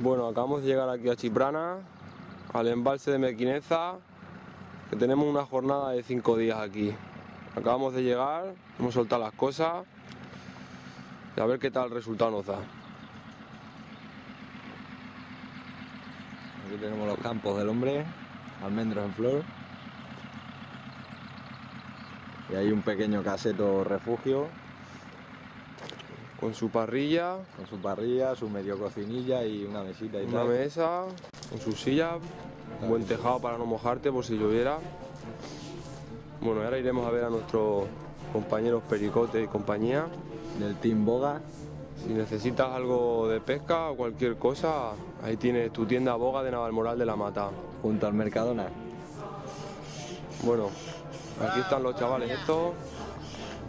Bueno, acabamos de llegar aquí a Chiprana, al embalse de Mequineza, que tenemos una jornada de cinco días aquí. Acabamos de llegar, hemos soltado las cosas y a ver qué tal resultado nos da. Aquí tenemos los campos del hombre, almendros en flor. Y hay un pequeño caseto refugio Con su parrilla, con su parrilla, su medio cocinilla y una mesita y una tal. mesa, con su silla, un buen tejado para no mojarte por si lloviera. Bueno, ahora iremos a ver a nuestros compañeros Pericote y compañía. Del Team Boga. Si necesitas algo de pesca o cualquier cosa, ahí tienes tu tienda Boga de Navalmoral de la Mata. junto al Mercadona. Bueno, aquí están los chavales estos.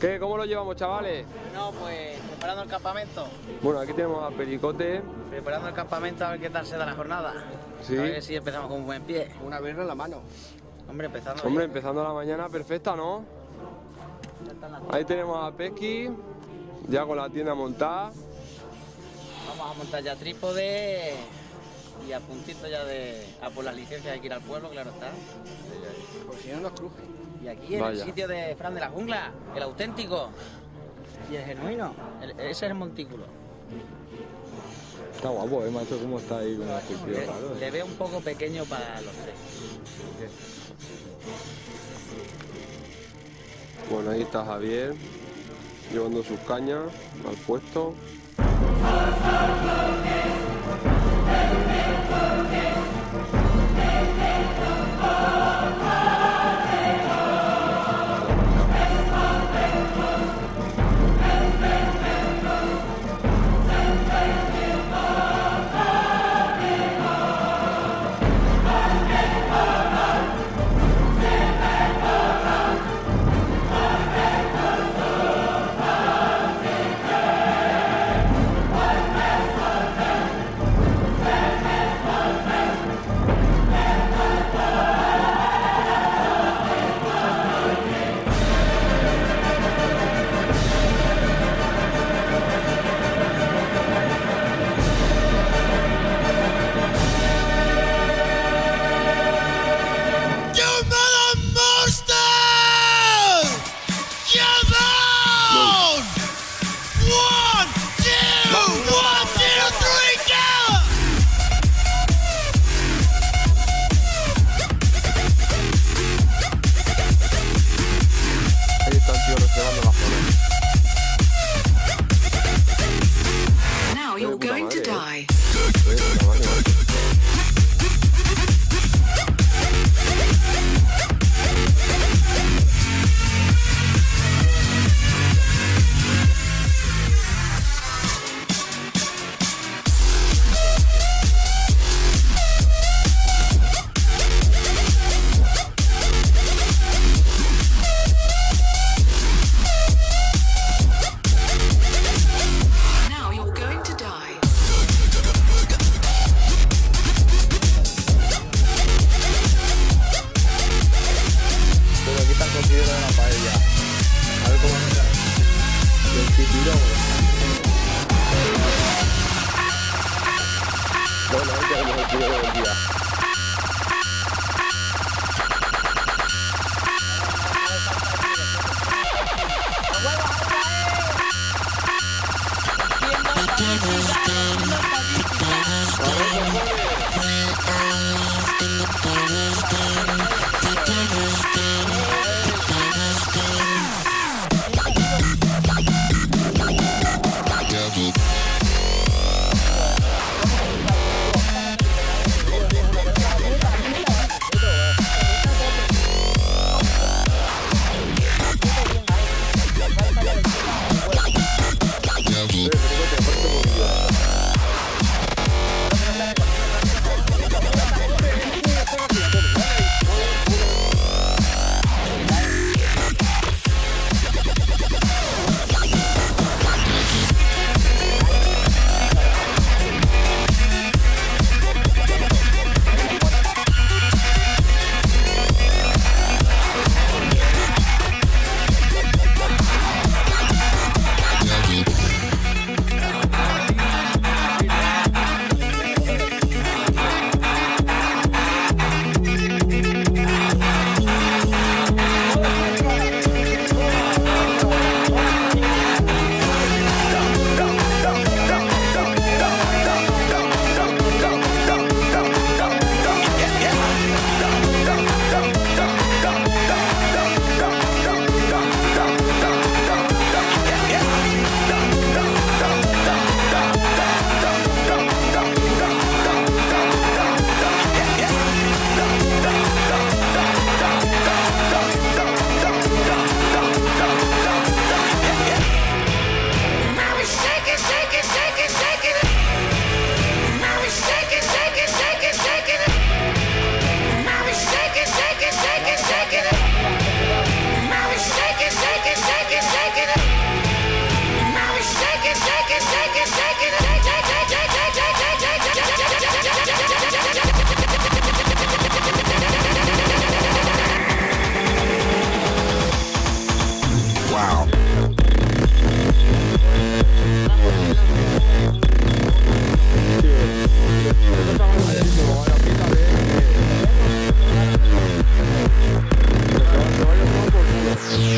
¿Qué? ¿Cómo lo llevamos, chavales? No, pues preparando el campamento. Bueno, aquí tenemos a Pericote. Preparando el campamento a ver qué tal se da la jornada. Sí. A ver si empezamos con un buen pie. Una birra en la mano. Hombre, empezando. Hombre, bien. empezando la mañana perfecta, ¿no? Ahí tenemos a Pesky, ya con la tienda montada. Vamos a montar ya trípode y a puntito ya de. a por las licencias hay que ir al pueblo, claro está. Por si no nos cruje. Y aquí en Vaya. el sitio de Fran de la Jungla, el auténtico. Y el genuino. El- ese es el montículo. Está guapo, ¿eh, macho? ¿Cómo está ahí con la Le, escultura? Claro, le veo un poco pequeño para los tres. Bueno, ahí está Javier, llevando sus cañas al puesto.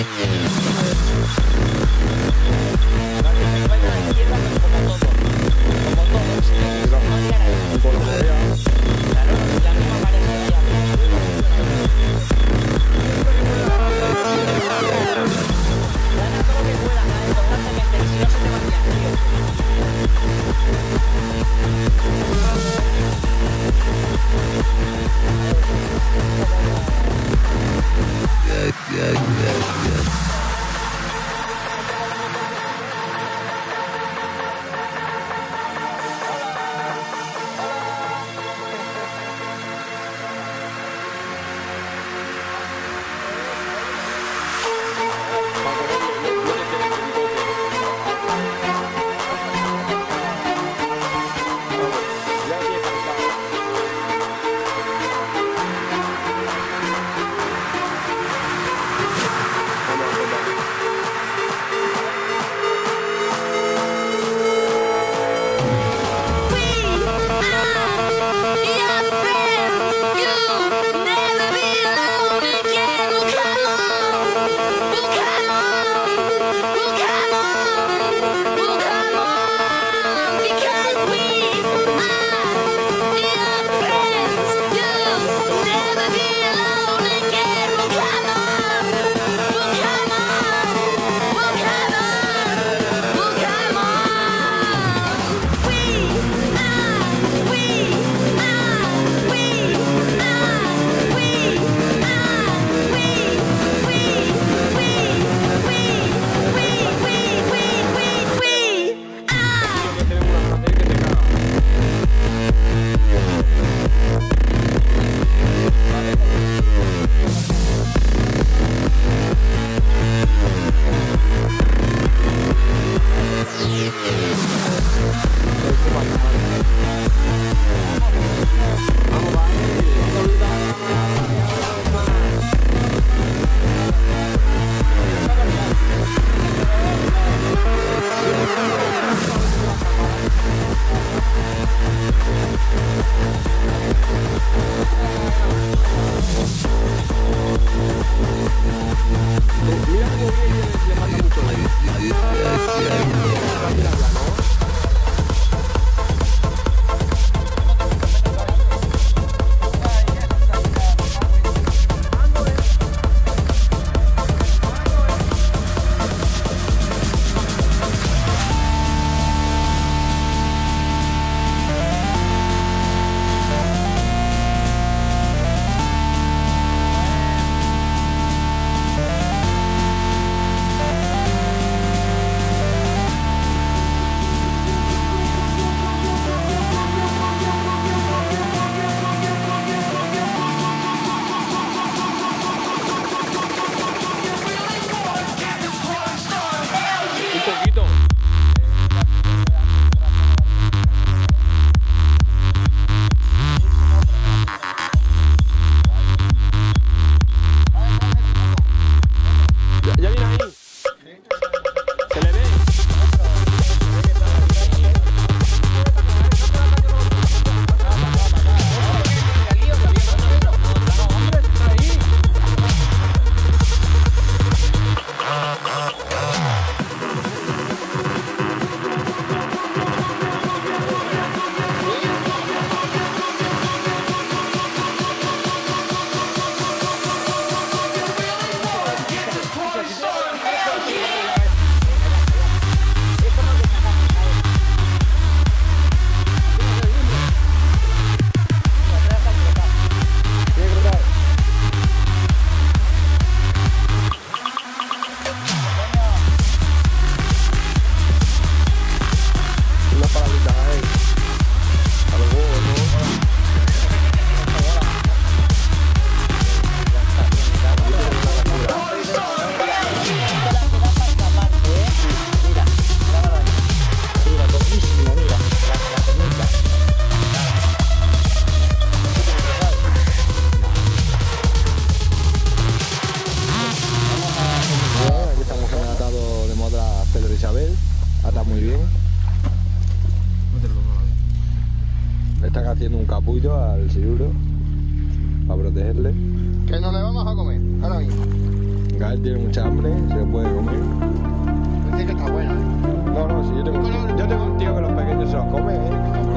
Yeah.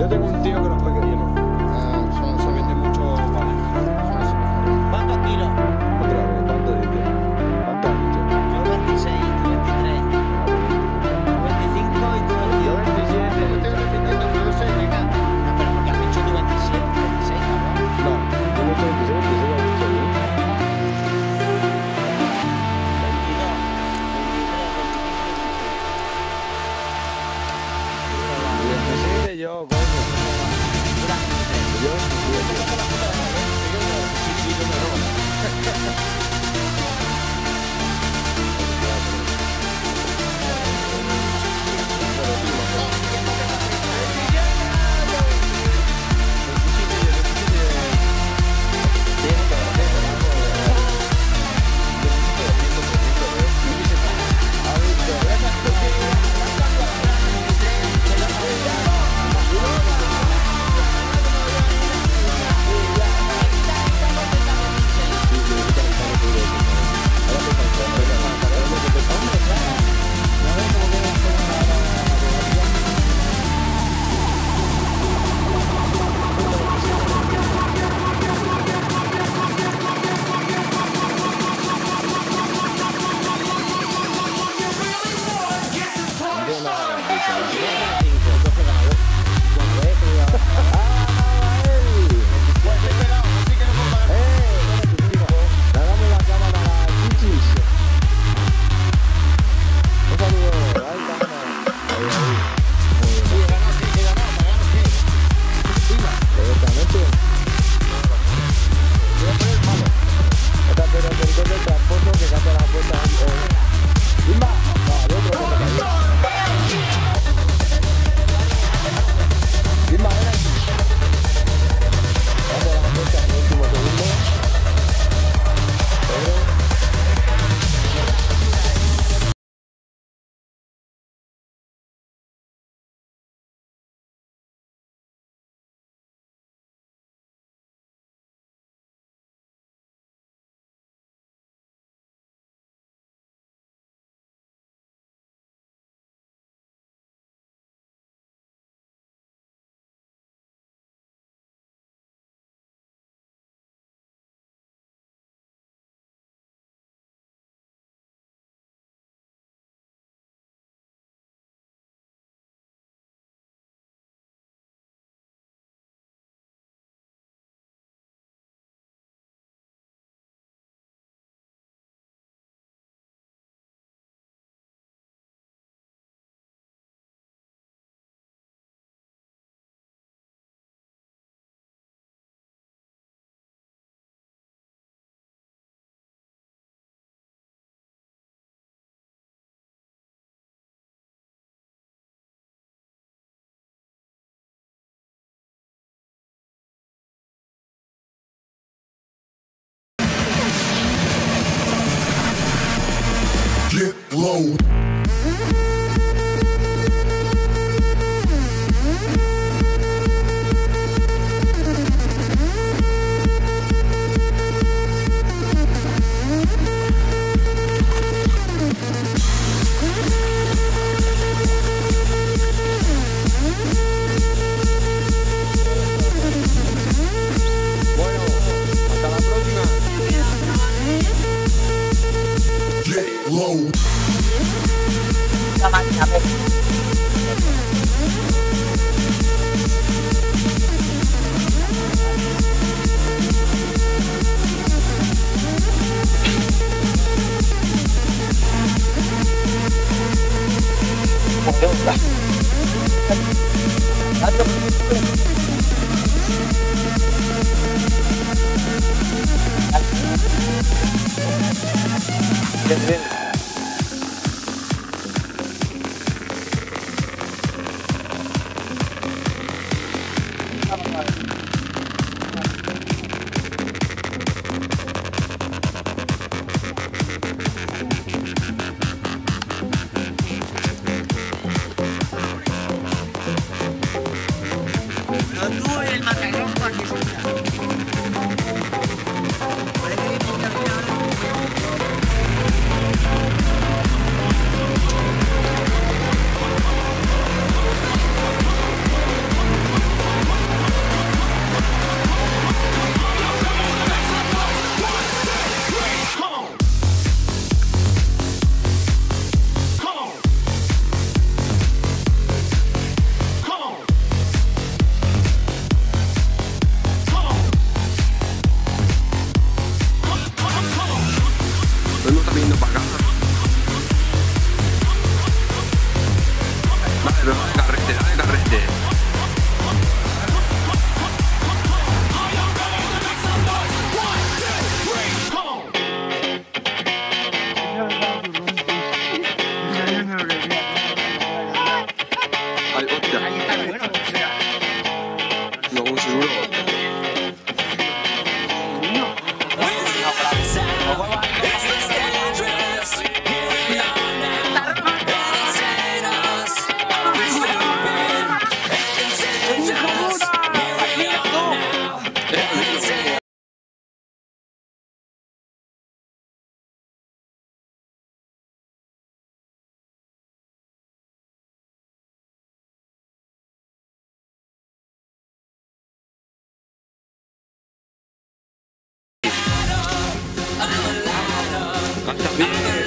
Tengo un tío que los pequeños glow. Bien, bien. Neither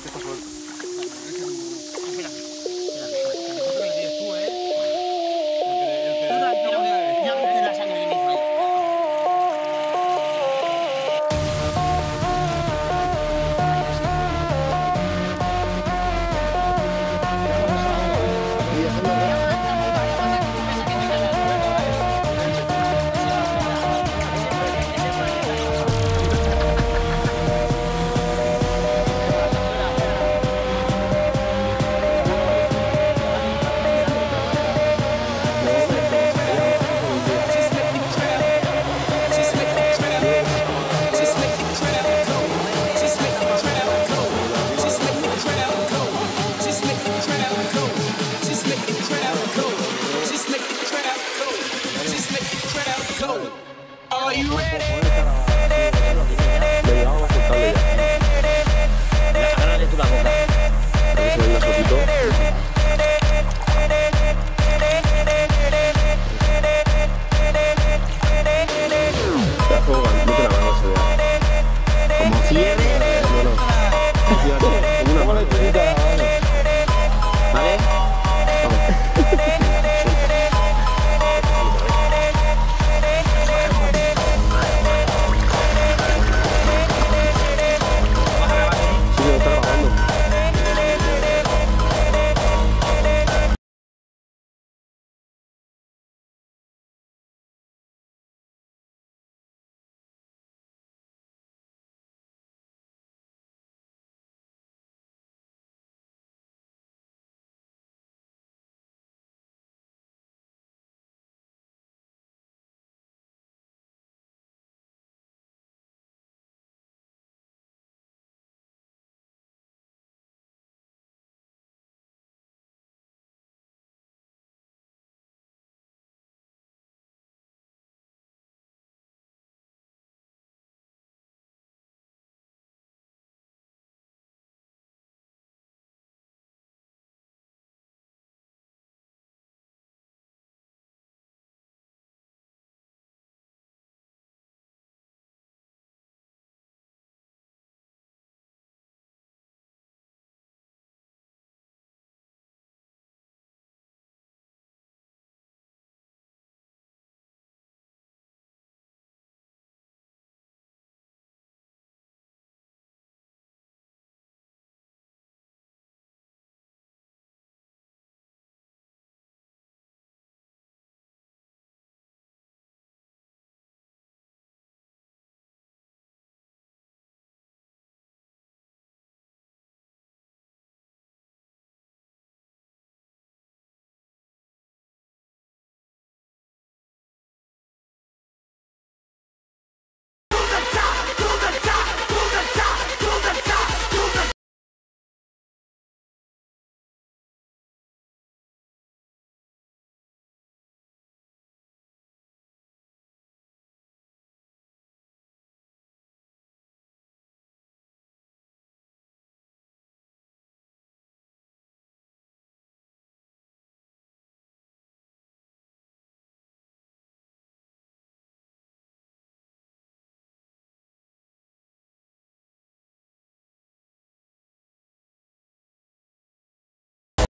que estás